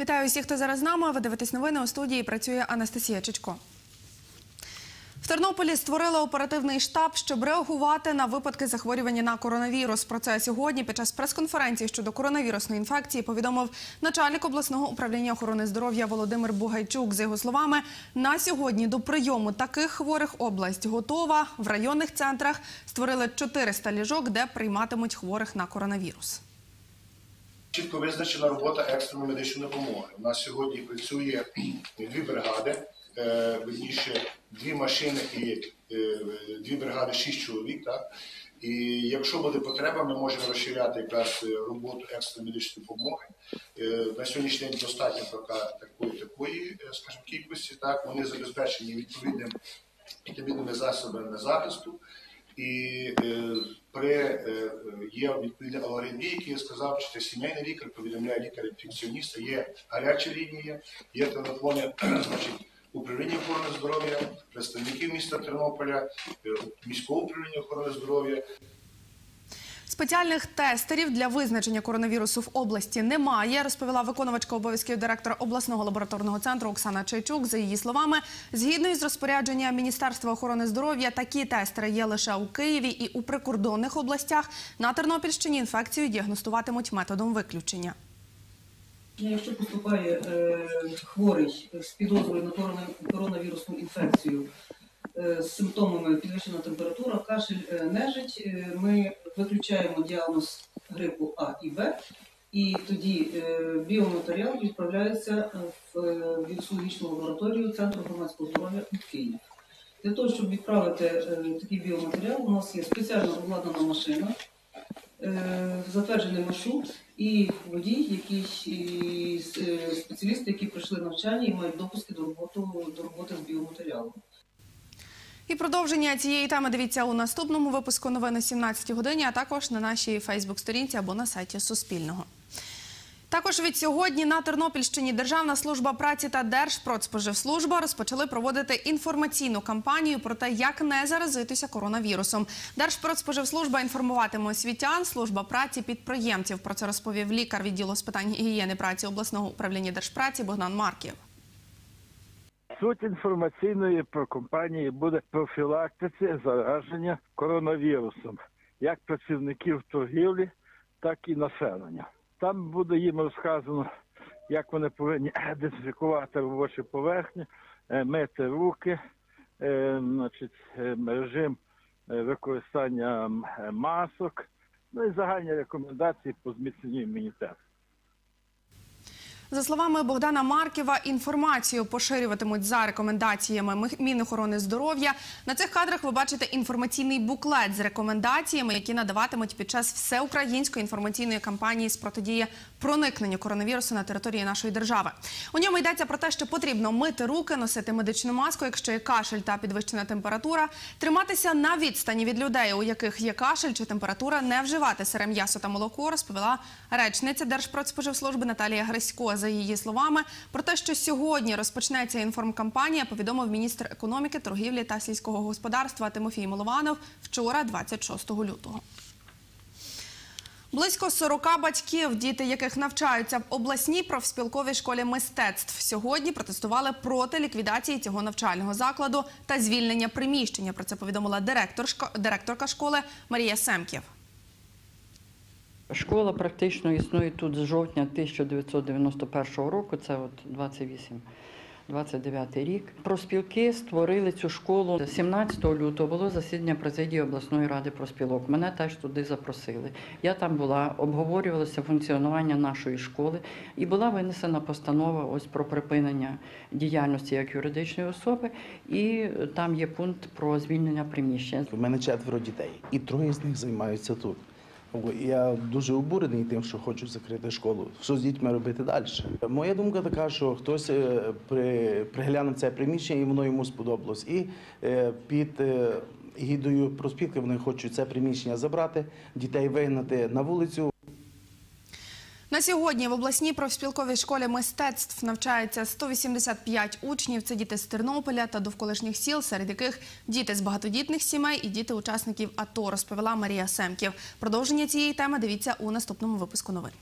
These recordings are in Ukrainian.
Вітаю всіх, хто зараз з нами. Ви дивитесь новини у студії. Працює Анастасія Чичко. В Тернополі створили оперативний штаб, щоб реагувати на випадки захворювання на коронавірус. Про це сьогодні під час прес-конференції щодо коронавірусної інфекції повідомив начальник обласного управління охорони здоров'я Володимир Бугайчук. За його словами, на сьогодні до прийому таких хворих область готова. В районних центрах створили 400 ліжок, де прийматимуть хворих на коронавірус. Чітко визначена робота екстреної медичної допомоги. У нас сьогодні працює дві бригади, е, верніше, дві машини і е, дві бригади, шість чоловік. Так? І якщо буде потреба, ми можемо розширяти якраз е, роботу екстреної медичної допомоги. На сьогоднішній день достатньо поки такої, такої скажімо, кількості. Так? Вони забезпечені відповідним відповідними засобами захисту. І е, при е, є які який сказав, чи це сімейний лікар, повідомляє лікар-інфекціоніста, є гаряча лінія, є телефони, значить, управління охорони здоров'я, представників міста Тернополя, е, міського управління охорони здоров'я. Спеціальних тестерів для визначення коронавірусу в області немає, розповіла виконувачка обов'язків директора обласного лабораторного центру Оксана Чайчук. За її словами, згідно із розпорядженням Міністерства охорони здоров'я, такі тестери є лише у Києві і у прикордонних областях. На Тернопільщині інфекцію діагностуватимуть методом виключення. Якщо поступає е, хворий з підозрою на коронавірусну інфекцію з симптомами підвищена температура, кашель, е, нежить, е, ми виключаємо діагноз грипу А і Б, і тоді е, біоматеріал відправляється в е, вірусологічну лабораторію Центру громадського здоров'я в Київ. Для того, щоб відправити е, такий біоматеріал, у нас є спеціально обладнана машина, е, затверджений маршрут і водій, який і е, спеціалісти, які пройшли навчання і мають допуски до роботи, до роботи з біоматеріалом. І продовження цієї теми дивіться у наступному випуску новини 17 годині, а також на нашій Фейсбук-сторінці або на сайті Суспільного. Також від сьогодні на Тернопільщині Державна служба праці та Держпродспоживслужба розпочали проводити інформаційну кампанію про те, як не заразитися коронавірусом. Держпродспоживслужба інформуватиме освітян, служба праці підприємців. Про це розповів лікар відділу з питань гігієни праці обласного управління держпраці Богдан Марків. Суть інформаційної про компанії буде профілактиці зараження коронавірусом як працівників торгівлі, так і населення. Там буде їм розказано, як вони повинні дезінфікувати робочі поверхні, е, мити руки, е, значить, е, режим використання масок, ну і загальні рекомендації по зміцненню імунітету. За словами Богдана Марківа, інформацію поширюватимуть за рекомендаціями Мінохорони здоров'я. На цих кадрах ви бачите інформаційний буклет з рекомендаціями, які надаватимуть під час всеукраїнської інформаційної кампанії з протидії проникненню коронавірусу на території нашої держави. У ньому йдеться про те, що потрібно мити руки, носити медичну маску, якщо є кашель та підвищена температура, триматися на відстані від людей, у яких є кашель чи температура, не вживати сире м'ясо та молоко, розповіла речниця Держпродспоживслужби Наталія Грисько. За її словами, про те, що сьогодні розпочнеться інформкампанія, повідомив міністр економіки, торгівлі та сільського господарства Тимофій Милованов вчора, 26 лютого. Близько 40 батьків, діти яких навчаються в обласній профспілковій школі мистецтв, сьогодні протестували проти ліквідації цього навчального закладу та звільнення приміщення. Про це повідомила директорка школи Марія Семків. Школа практично існує тут з жовтня 1991 року, це от 28 29 рік. Проспілки створили цю школу 17 лютого. Було засідання президії обласної ради проспілок. Мене теж туди запросили. Я там була, обговорювалося функціонування нашої школи, і була винесена постанова ось про припинення діяльності як юридичної особи. І там є пункт про звільнення приміщення. У мене четверо дітей, і троє з них займаються тут. Я дуже обурений тим, що хочу закрити школу. Що з дітьми робити далі? Моя думка така, що хтось е, при, приглянув це приміщення і воно йому сподобалось. І е, під е, гідою проспілки вони хочуть це приміщення забрати, дітей вигнати на вулицю. На сьогодні в обласній профспілковій школі мистецтв навчається 185 учнів. Це діти з Тернополя та довколишніх сіл, серед яких діти з багатодітних сімей і діти учасників АТО, розповіла Марія Семків. Продовження цієї теми дивіться у наступному випуску новин.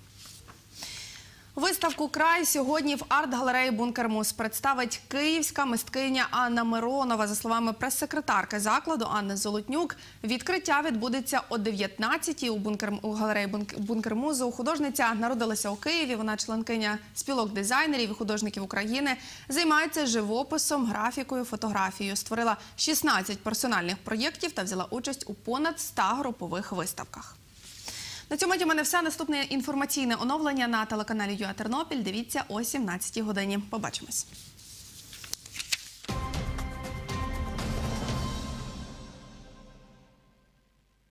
Виставку край сьогодні в арт-галереї Бункер Мус представить київська мисткиня Анна Миронова. За словами прес-секретарки закладу Анни Золотнюк, відкриття відбудеться о 19-й у бункер у галереї Бунк- Бункер. Художниця народилася у Києві. Вона членкиня спілок дизайнерів і художників України. Займається живописом, графікою, фотографією. Створила 16 персональних проєктів та взяла участь у понад 100 групових виставках. На цьому у мене все. Наступне інформаційне оновлення на телеканалі ЮА Тернопіль. Дивіться о 17 годині. Побачимось.